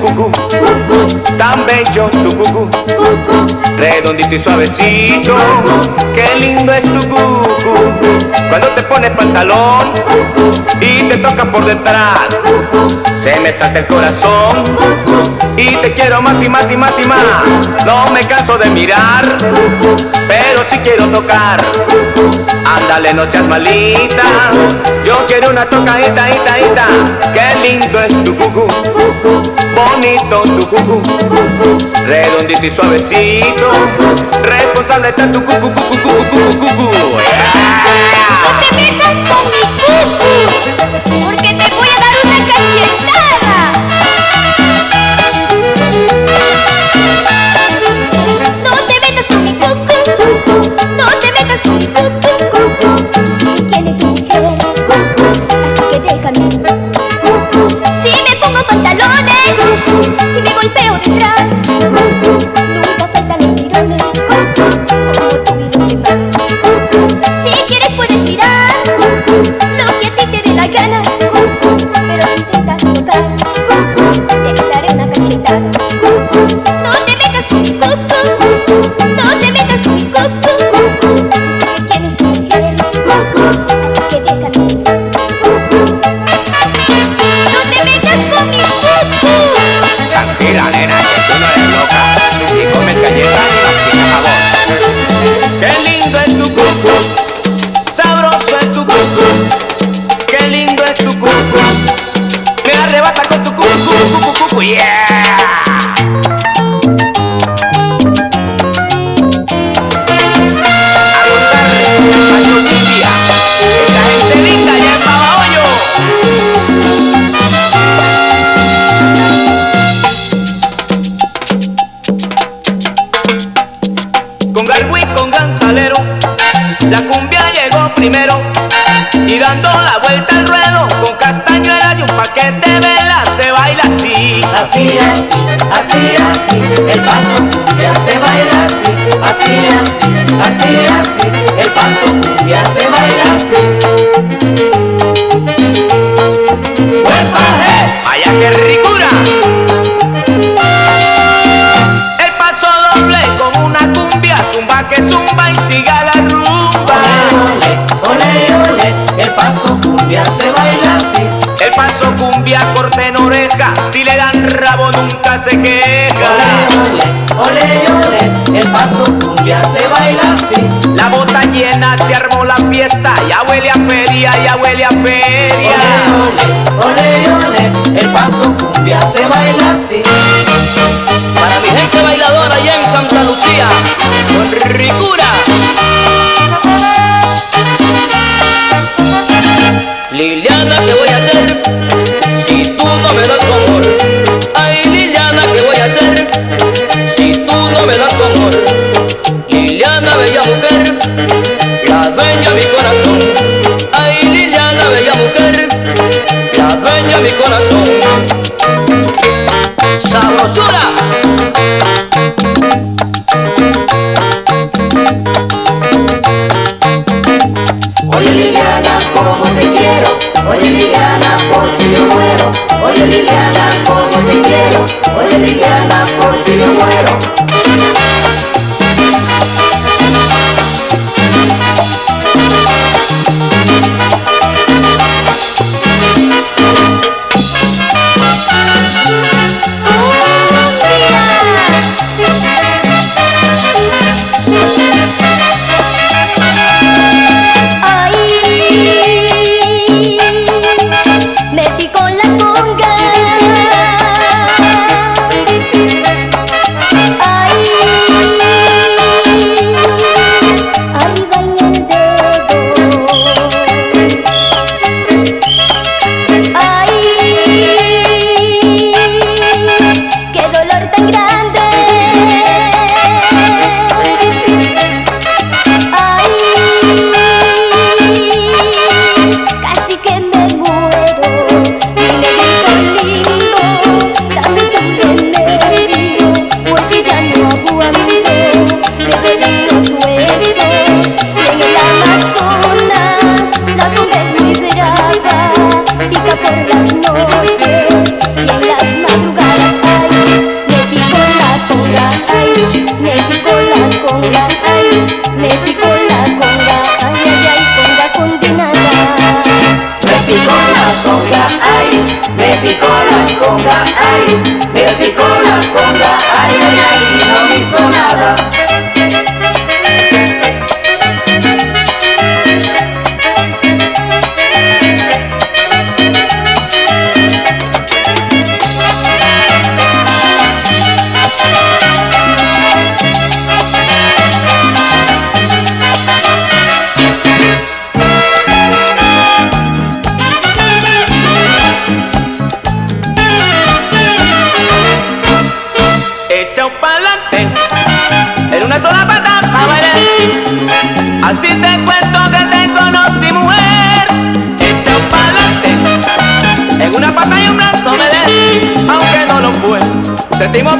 Go go. tan bello tu cucú, redondito y suavecito, qué lindo es tu cucú. Cuando te pones pantalón y te toca por detrás, se me salta el corazón y te quiero más y más y más y más. No me canso de mirar, pero sí quiero tocar. Ándale, no seas malita, yo quiero una tocadita, ita, ita. Qué lindo es tu cucú, bonito tu cucú. Redondito y suavecito, responsable está tu cu, cu, cu, cu si te golpeo detrás. corten oreja, si le dan rabo nunca se queja. Ole, ole, ole, el paso cumbia se baila así. La bota llena se armó la fiesta, ya huele a feria, ya huele a feria. Ole, ole, ole, el paso cumbia se baila así. Para mi gente bailadora allá en Santa Lucía, con ricura. mi corazón. Você tem uma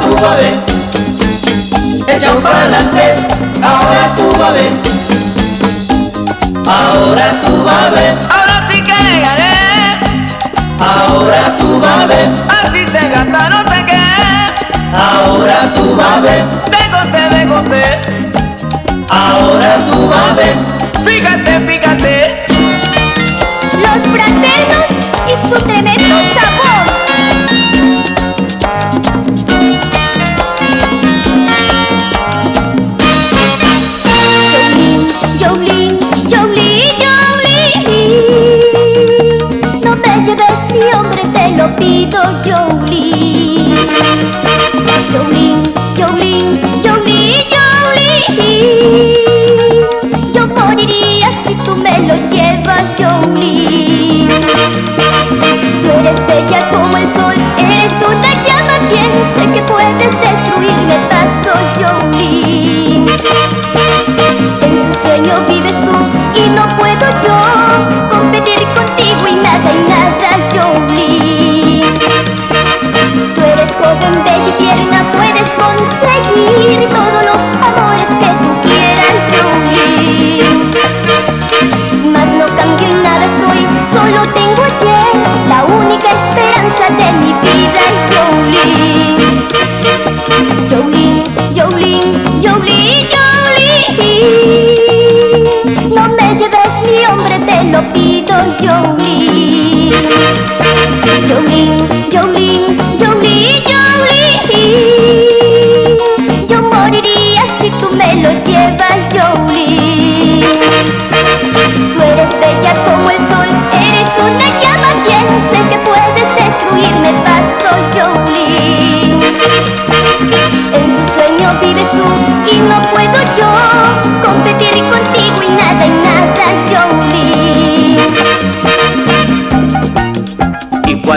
tú a ver. Echa un pa'lante, ahora tú a ver. Ahora tú a ver. Ahora sí que le gané. Ahora tú a ver. Así se gasta no sé qué. Ahora tú a ver. Te conté, te. Ahora tú a ver. siempre te lo pido yo.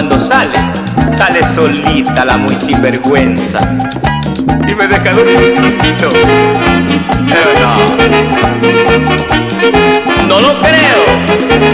cuando sale, sale solita la muy sinvergüenza. Y me deja dormidito. Pero no. No lo creo.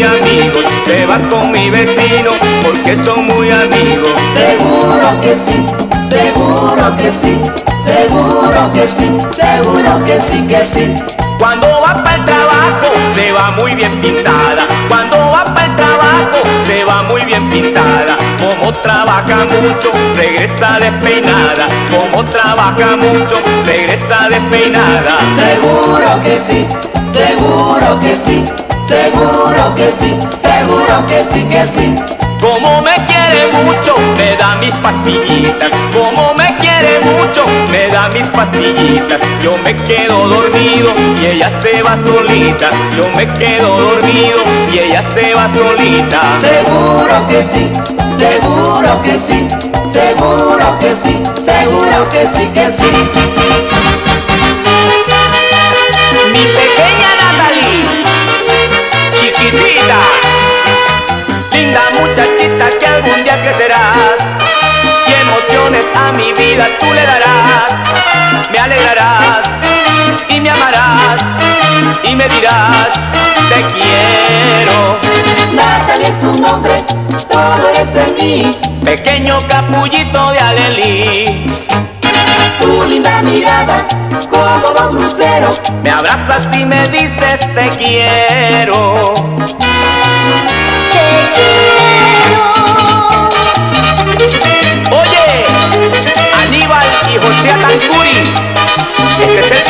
muy amigos, te vas con mi vecino porque son muy amigos. Seguro que sí, seguro que sí, seguro que sí, seguro que sí, que sí. Cuando vas para el trabajo, te va muy bien pintada. Cuando vas para el trabajo, te va muy bien pintada. Como trabaja mucho, regresa despeinada. Como trabaja mucho, regresa despeinada. Seguro que sí, seguro que sí Seguro que sí, seguro que sí, que sí. Como me quiere mucho, me da mis pastillitas. Como me quiere mucho, me da mis pastillitas. Yo me quedo dormido y ella se va solita. Yo me quedo dormido y ella se va solita. Seguro que sí, seguro que sí, seguro que sí, seguro que sí, que sí. Mi linda muchachita que algún día crecerás y emociones a mi vida tú le darás, me alegrarás y me amarás y me dirás te quiero. Natalia es un nombre, todo eres en mí. Pequeño capullito de Alelí, Tu linda mirada, como dos luceros. me abrazas y me dices te quiero. Te quiero. Oye, Aníbal y José Atancuri, este es el